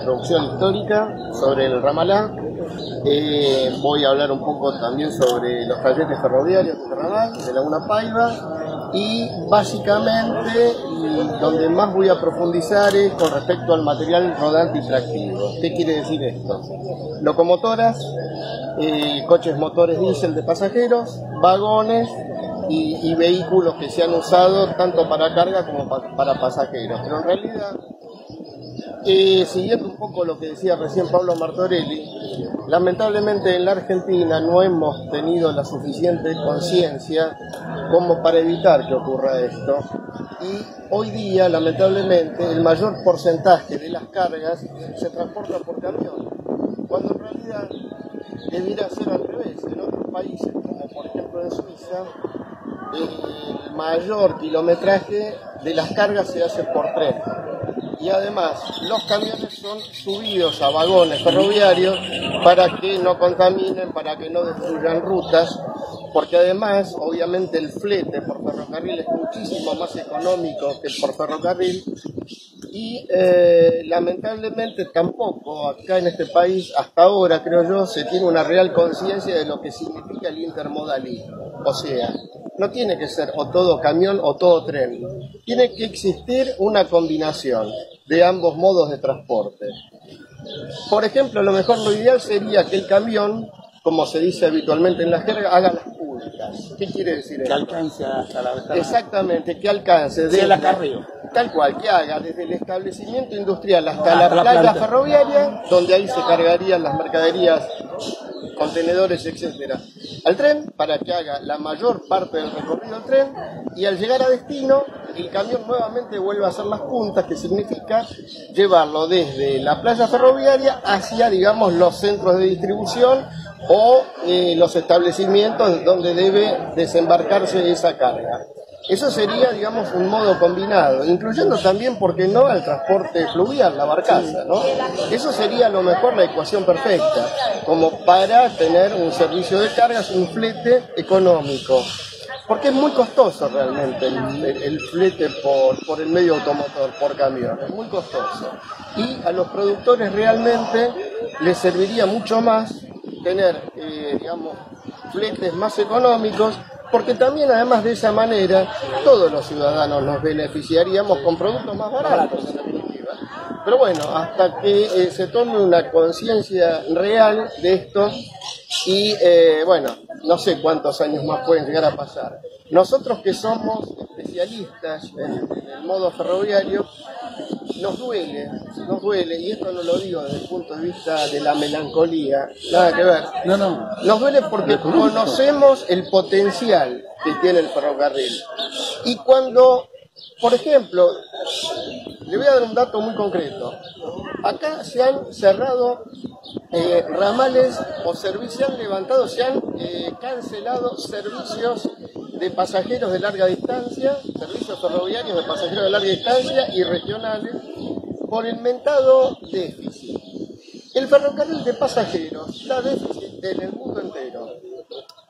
introducción histórica sobre el Ramalá. Eh, voy a hablar un poco también sobre los talleres ferroviarios de Ramal, de Laguna Paiva. Y básicamente donde más voy a profundizar es con respecto al material rodante y tractivo. ¿Qué quiere decir esto? Locomotoras, eh, coches motores diésel de pasajeros, vagones y, vehículos que se han usado tanto para carga como para pasajeros. Pero en realidad y siguiendo un poco lo que decía recién Pablo Martorelli, lamentablemente en la Argentina no hemos tenido la suficiente conciencia como para evitar que ocurra esto. Y hoy día, lamentablemente, el mayor porcentaje de las cargas se transporta por camión, cuando en realidad debiera ser al revés. En otros países, como por ejemplo en Suiza, el mayor kilometraje de las cargas se hace por tren y además los camiones son subidos a vagones ferroviarios para que no contaminen, para que no destruyan rutas, porque además obviamente el flete por ferrocarril es muchísimo más económico que por ferrocarril. Y eh, lamentablemente tampoco acá en este país hasta ahora creo yo se tiene una real conciencia de lo que significa el intermodalismo, o sea, no tiene que ser o todo camión o todo tren. Tiene que existir una combinación de ambos modos de transporte. Por ejemplo, lo mejor lo ideal sería que el camión, como se dice habitualmente en la jerga, haga las públicas. ¿Qué quiere decir eso? Que alcance hasta la ventana. Exactamente, que alcance. De la carril. Tal cual, que haga desde el establecimiento industrial hasta la, playa ferroviaria, donde ahí se cargarían las mercaderías contenedores, etcétera, al tren para que haga la mayor parte del recorrido tren y al llegar a destino el camión nuevamente vuelve a hacer las puntas, que significa llevarlo desde la playa ferroviaria hacia, digamos, los centros de distribución o eh, los establecimientos donde debe desembarcarse esa carga. Eso sería, digamos, un modo combinado, incluyendo también, ¿por qué no?, el transporte fluvial, la barcaza, ¿no? Eso sería a lo mejor la ecuación perfecta, como para tener un servicio de cargas, un flete económico. Porque es muy costoso realmente el, flete por, por el medio automotor, por camión, es muy costoso. Y a los productores realmente les serviría mucho más tener, eh, digamos, fletes más económicos porque también además de esa manera todos los ciudadanos nos beneficiaríamos con productos más baratos en definitiva. Pero bueno, hasta que eh, se tome una conciencia real de esto y eh, bueno, no sé cuántos años más pueden llegar a pasar. Nosotros que somos especialistas en el modo ferroviario, nos duele, nos duele, y esto no lo digo desde el punto de vista de la melancolía, nada que ver. No, no. Nos duele porque conocemos el potencial que tiene el ferrocarril. Y cuando, por ejemplo, le voy a dar un dato muy concreto. Acá se han cerrado eh, ramales o servicios, se han levantado, se han eh, cancelado servicios de pasajeros de larga distancia, servicios ferroviarios de pasajeros de larga distancia y regionales por el mentado déficit. El ferrocarril de pasajeros da déficit en el mundo entero.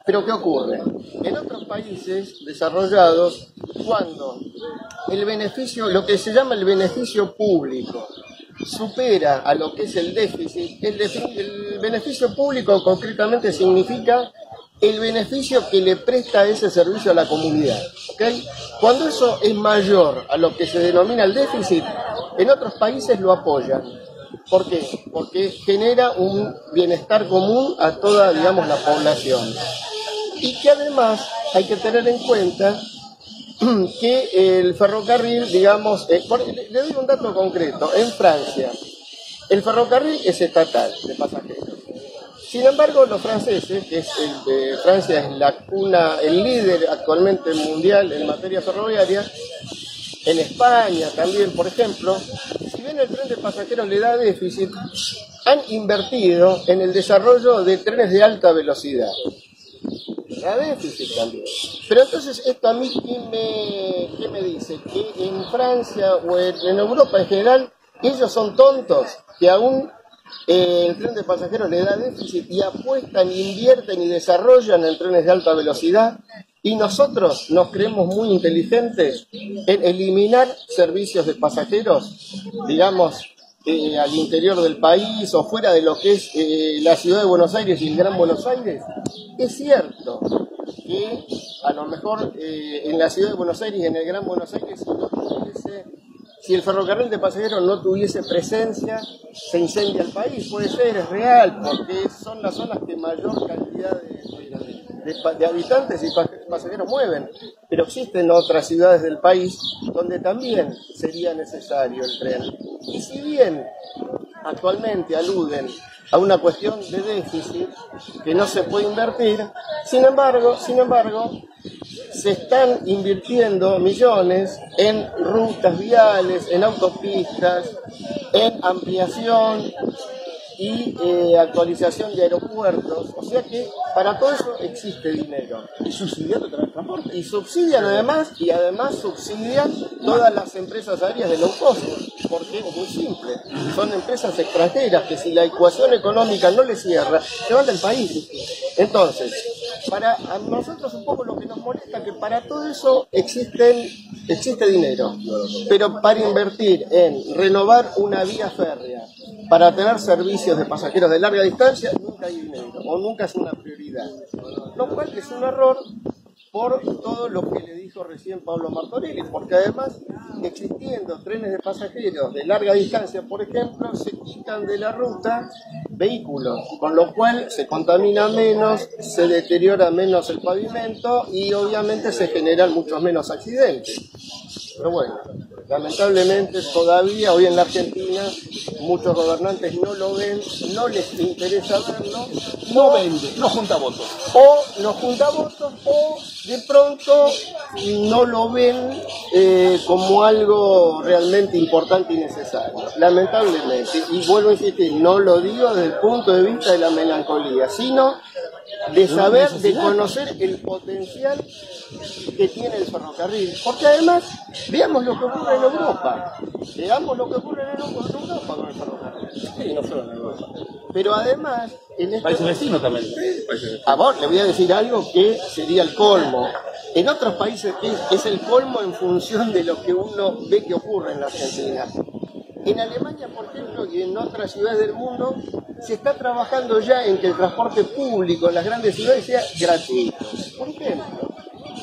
Pero ¿qué ocurre? En otros países desarrollados, cuando el beneficio, lo que se llama el beneficio público, supera a lo que es el déficit, el, el beneficio público concretamente significa el beneficio que le presta ese servicio a la comunidad. ¿okay? Cuando eso es mayor a lo que se denomina el déficit, en otros países lo apoyan. ¿Por qué? Porque genera un bienestar común a toda, digamos, la población. Y que además hay que tener en cuenta que el ferrocarril, digamos, eh, le doy un dato concreto, en Francia, el ferrocarril es estatal de pasajeros. Sin embargo, los franceses, que es el de Francia es la cuna, el líder actualmente mundial en materia ferroviaria, en España también, por ejemplo, si bien el tren de pasajeros le da déficit, han invertido en el desarrollo de trenes de alta velocidad. Da déficit también. Pero entonces, esto a mí, ¿qué me, qué me dice? Que en Francia o en Europa en general, ellos son tontos, que aún el tren de pasajeros le da déficit y apuestan, invierten y desarrollan en trenes de alta velocidad y nosotros nos creemos muy inteligentes en eliminar servicios de pasajeros, digamos, eh, al interior del país o fuera de lo que es eh, la ciudad de Buenos Aires y el Gran Buenos Aires, es cierto que a lo mejor eh, en la ciudad de Buenos Aires y en el Gran Buenos Aires, no si el ferrocarril de pasajeros no tuviese presencia, se incendia el país. Puede ser, es real, porque son las zonas que mayor cantidad de, habitantes y pa- pasajeros mueven. Pero existen otras ciudades del país donde también sería necesario el tren. Y si bien actualmente aluden a una cuestión de déficit que no se puede invertir, sin embargo, sin embargo, se están invirtiendo millones en rutas viales, en autopistas, en ampliación y eh, actualización de aeropuertos. O sea que para todo eso existe dinero. Y subsidiando también el transporte. Y subsidian además, y además subsidian todas las empresas aéreas de low cost, porque es muy simple. Son empresas extranjeras que si la ecuación económica no les cierra, se van del país. Entonces, para a nosotros un poco lo que nos molesta que para todo eso existen, existe dinero, pero para invertir en renovar una vía férrea, para tener servicios de pasajeros de larga distancia, nunca hay dinero, o nunca es una prioridad. Lo cual es un error por todo lo que le dijo recién Pablo Martorelli, porque además, existiendo trenes de pasajeros de larga distancia, por ejemplo, se quitan de la ruta vehículos, con lo cual se contamina menos, se deteriora menos el pavimento y obviamente se generan muchos menos accidentes. Pero bueno, lamentablemente todavía hoy en la Argentina muchos gobernantes no lo ven, no les interesa verlo, No vende, no junta votos. o no junta votos o de pronto no lo ven eh, como algo realmente importante y necesario. Lamentablemente, y vuelvo a insistir, no lo digo desde el punto de vista de la melancolía, sino de saber, de conocer el potencial que tiene el ferrocarril. Porque además, veamos lo que ocurre en Europa. Veamos lo que ocurre en Europa, con el ferrocarril. Sí, no solo en Europa. Pero además, en este Países vecinos también. a vos le voy a decir algo que sería el colmo. En otros países es, es el colmo en función de lo que uno ve que ocurre en la Argentina. En Alemania, por ejemplo, y en otras ciudades del mundo, se está trabajando ya en que el transporte público en las grandes ciudades sea gratuito. Por ejemplo,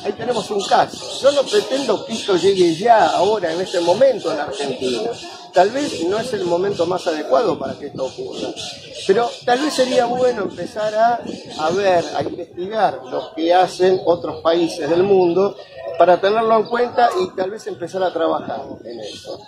ahí tenemos un caso. Yo no pretendo que esto llegue ya, ahora, en este momento en Argentina. Tal vez no es el momento más adecuado para que esto ocurra. Pero tal vez sería bueno empezar a, ver, a investigar lo que hacen otros países del mundo para tenerlo en cuenta y tal vez empezar a trabajar en eso.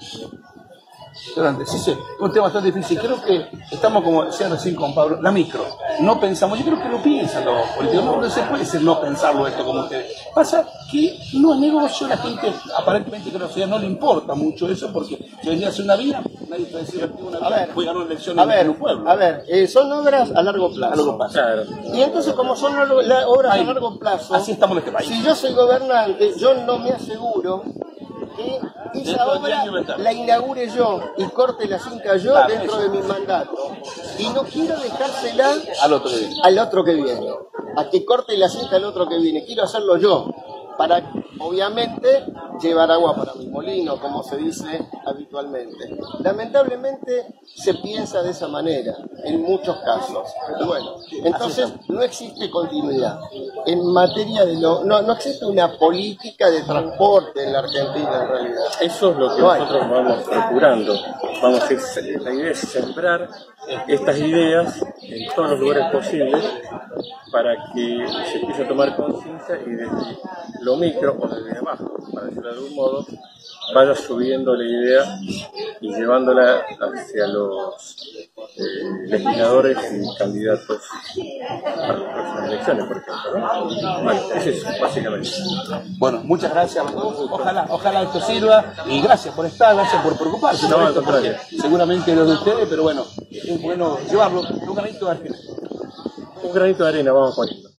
Durante, sí, sí, un tema bastante difícil. Creo que estamos, como decía recién con Pablo, la micro. No pensamos, yo creo que lo piensan los políticos. No, no se puede ser no pensarlo esto como ustedes. Pasa que no es negocio, la gente aparentemente creo que no le importa mucho eso porque si venía a hacer una vía, nadie puede decir una A vía, ver, puede ganar una elección a en ver, un pueblo. a ver, eh, son obras a largo plazo. A largo plazo. Claro. Y entonces, como son obras Ahí. a largo plazo, Así estamos en este país. si yo soy gobernante, yo no me aseguro que esa obra la inaugure yo y corte la cinta yo Claro, dentro eso. de mi mandato. Y no quiero dejársela Al otro al otro que viene, a que corte la cinta al otro que viene. Quiero hacerlo yo, para obviamente llevar agua para mi molino, como se dice habitualmente. Lamentablemente se piensa de esa manera en muchos casos. Pero bueno, entonces no existe continuidad. En materia de lo, no, no existe una política de transporte en la Argentina en realidad. Eso es lo que No hay. nosotros vamos procurando. Vamos a, la idea es sembrar estas ideas en todos los lugares posibles para que se empiece a tomar conciencia y desde lo micro o desde abajo, para decirlo de algún modo, vaya subiendo la idea y llevándola hacia los eh, legisladores y candidatos para las próximas elecciones, por ejemplo. ¿no? Bueno, es eso, básicamente. Bueno, muchas gracias a todos. Ojalá, ojalá esto sirva y gracias por estar, gracias por preocuparse No, por al esto, seguramente los de ustedes, pero bueno, es bueno llevarlo. Un de arena. Un granito de arena vamos poniendo.